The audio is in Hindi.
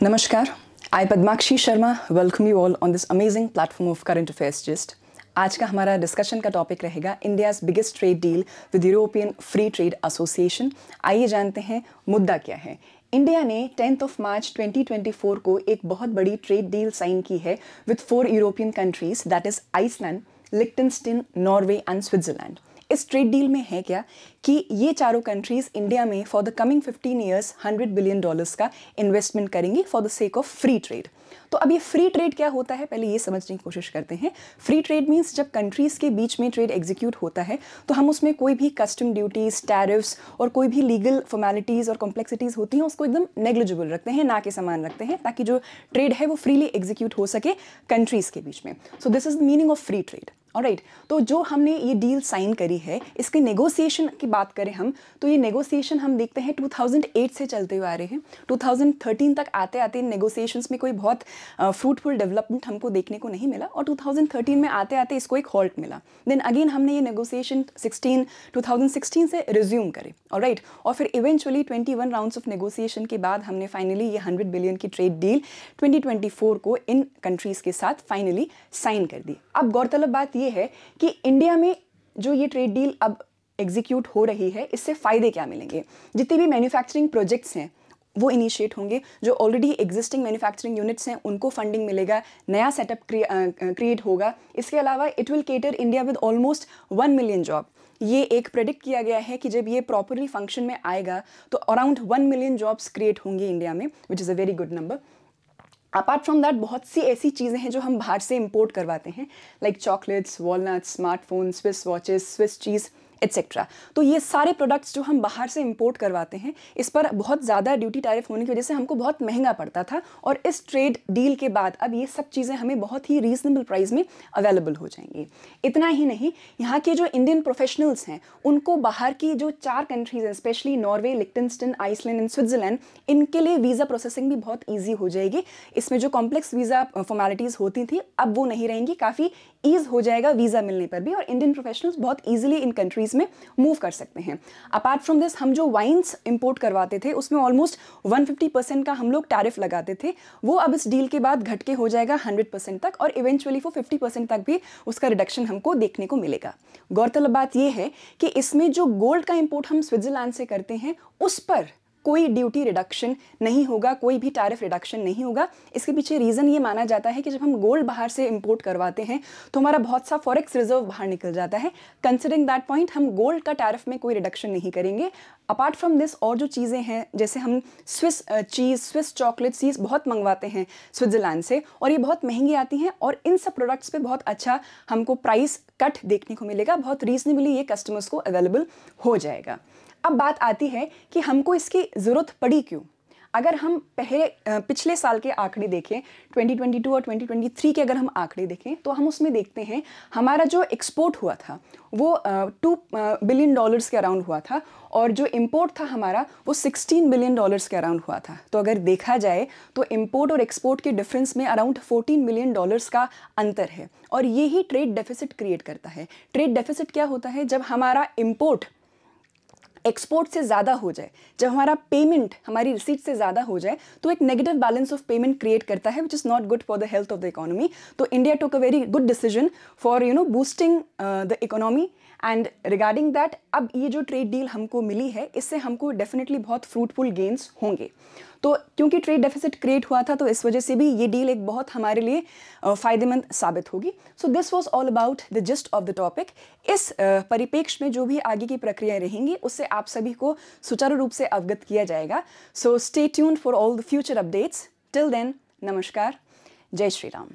Namaskar. I, Padmakshi Sharma, welcome you all on this amazing platform of current affairs gist. आज का हमारा डिस्कशन का टॉपिक रहेगा India's biggest trade deal with European free trade association आइए जानते हैं मुद्दा क्या है इंडिया ने 10th ऑफ़ मार्च 2024 को एक बहुत बड़ी ट्रेड डील साइन की है with four European countries that is Iceland Liechtenstein Norway and Switzerland इस ट्रेड डील में है क्या कि ये चारों कंट्रीज़ इंडिया में for the coming 15 years 100 billion dollars का इन्वेस्टमेंट करेंगी for the sake of free trade तो अब ये फ्री ट्रेड क्या होता है? पहले ये समझने की कोशिश करते हैं। फ्री ट्रेड मीन्स जब कंट्रीज़ के बीच में ट्रेड एग्जीक्यूट होता है तो हम उसमें कोई भी कस्टम ड्यूटीज़ टैरिफ्स और कोई भी लीगल फॉर्मेलिटीज़ और कॉम्प्लेक्सिटीज़ होती हैं, उसको एकदम नेग्लिजिबल रखते हैं, ना के समान रखते हैं, ताकि जो ट्रेड है वो फ्रीली एग्जीक्यूट हो सके कंट्रीज़ के बीच में। So this is the meaning of free trade right तो जो हमने ये डील साइन करी है, इसके नेगोशिएशन की बात करें हम तो ये नेगोशिएशन हम देखते हैं 2008 से चलते हुए आ रहे हैं। 2013 तक आते आते इन नेगोशिएशंस में कोई बहुत फ्रूटफुल डेवलपमेंट हमको देखने को नहीं मिला और 2013 में आते आते इसको एक हॉल्ट मिला। देन अगेन हमने ये नेगोशिएशन 16 2016 से रिज्यूम करे। और राइट और फिर इवेंचुअली 21 राउंड्स ऑफ़ नेगोशिएशन के बाद हमने फाइनली ये 100 बिलियन की ट्रेड डील 2024 को इन कंट्रीज़ के साथ फाइनली साइन कर दी। अब गौरतलब बात ये है कि इंडिया में जो ये ट्रेड डील अब एग्जीक्यूट हो रही है, इससे फ़ायदे क्या मिलेंगे? जितने भी मैन्युफैक्चरिंग प्रोजेक्ट्स हैं, वो इनिशिएट होंगे। जो ऑलरेडी एग्जिस्टिंग मैन्युफैक्चरिंग यूनिट्स हैं, उनको फंडिंग मिलेगा, नया सेटअप क्रिएट होगा। इसके अलावा it will cater India with almost one million job ये एक प्रेडिक्ट किया गया है कि जब ये प्रॉपरली फ़ंक्शन में आएगा तो around one million jobs create होंगी इंडिया में which is a very good number apart from that बहुत सी ऐसी चीज़ें हैं जो हम बाहर से इम्पोर्ट करवाते हैं like chocolates walnuts smartphone Swiss watches Swiss cheese etcetera तो ये सारे प्रोडक्ट्स जो हम बाहर से इंपोर्ट करवाते हैं, इस पर बहुत ज़्यादा ड्यूटी टैरिफ होने की वजह से हमको बहुत महँगा पड़ता था और इस ट्रेड डील के बाद अब ये सब चीज़ें हमें बहुत ही रीजनेबल प्राइस में अवेलेबल हो जाएँगी। इतना ही नहीं, यहाँ के जो इंडियन प्रोफेशनल्स हैं, उनको बाहर की जो चार कंट्रीज़ हैं specially Norway Liechtenstein Iceland and Switzerland इनके लिए वीज़ा प्रोसेसिंग भी बहुत ईजी हो जाएगी। इसमें जो कॉम्प्लेक्स वीज़ा फॉर्मेलिटीज़ होती थी, अब वो नहीं रहेंगी, काफ़ी ईज हो जाएगा वीज़ा मिलने पर भी और इंडियन प्रोफेशनल्स बहुत ईजिली इन कंट्रीज़ में मूव कर सकते हैं। अपार्ट फ्रॉम दिस हम जो वाइन्स इंपोर्ट करवाते थे, उसमें ऑलमोस्ट 150 परसेंट का हम लोग टैरिफ लगाते थे। वो अब इस डील के बाद घट के हो जाएगा 100 परसेंट तक और इवेंचुअली वो 50 परसेंट तक भी उसका रिडक्शन हमको देखने को मिलेगा। गौरतलब बात यह है कि इसमें जो गोल्ड का इंपोर्ट हम स्विट्जरलैंड से करते हैं, उस पर कोई ड्यूटी रिडक्शन नहीं होगा, कोई भी टैरिफ रिडक्शन नहीं होगा। इसके पीछे रीज़न ये माना जाता है कि जब हम गोल्ड बाहर से इंपोर्ट करवाते हैं तो हमारा बहुत सा फॉरेक्स रिज़र्व बाहर निकल जाता है। कंसिडरिंग दैट पॉइंट हम गोल्ड का टैरिफ में कोई रिडक्शन नहीं करेंगे। अपार्ट फ्रॉम दिस और जो चीज़ें हैं, जैसे हम Swiss cheese Swiss chocolate cheese बहुत मंगवाते हैं स्विट्ज़रलैंड से, और ये बहुत महँगी आती हैं, और इन सब प्रोडक्ट्स पे बहुत अच्छा हमको प्राइस कट देखने को मिलेगा। बहुत रीजनेबली ये कस्टमर्स को अवेलेबल हो जाएगा। अब बात आती है कि हमको इसकी ज़रूरत पड़ी क्यों? अगर हम पहले पिछले साल के आंकड़े देखें 2022 और 2023 के अगर हम आंकड़े देखें तो हम उसमें देखते हैं, हमारा जो एक्सपोर्ट हुआ था, वो टू बिलियन डॉलर्स के अराउंड हुआ था और जो इम्पोर्ट था हमारा, वो 16 बिलियन डॉलर्स के अराउंड हुआ था। तो अगर देखा जाए तो इम्पोर्ट और एक्सपोर्ट के डिफरेंस में अराउंड 14 मिलियन डॉलर्स का अंतर है और ये ही ट्रेड डेफिसिट क्रिएट करता है। ट्रेड डेफिसिट क्या होता है? जब हमारा इम्पोर्ट एक्सपोर्ट से ज़्यादा हो जाए, जब हमारा पेमेंट हमारी रिसीट से ज़्यादा हो जाए तो एक negative balance of payment create करता है which is not good for the health of the economy तो India took a very good decision for you know boosting the economy and regarding that अब ये जो ट्रेड डील हमको मिली है, इससे हमको डेफिनेटली बहुत फ्रूटफुल गेंस होंगे। तो क्योंकि ट्रेड डेफिसिट क्रिएट हुआ था तो इस वजह से भी ये डील एक बहुत हमारे लिए फ़ायदेमंद साबित होगी। So this was all about the gist of the topic इस परिपेक्ष में जो भी आगे की प्रक्रियाएँ रहेंगी, उससे आप सभी को सुचारू रूप से अवगत किया जाएगा। So stay tuned for all the future updates till then नमस्कार। जय श्री राम।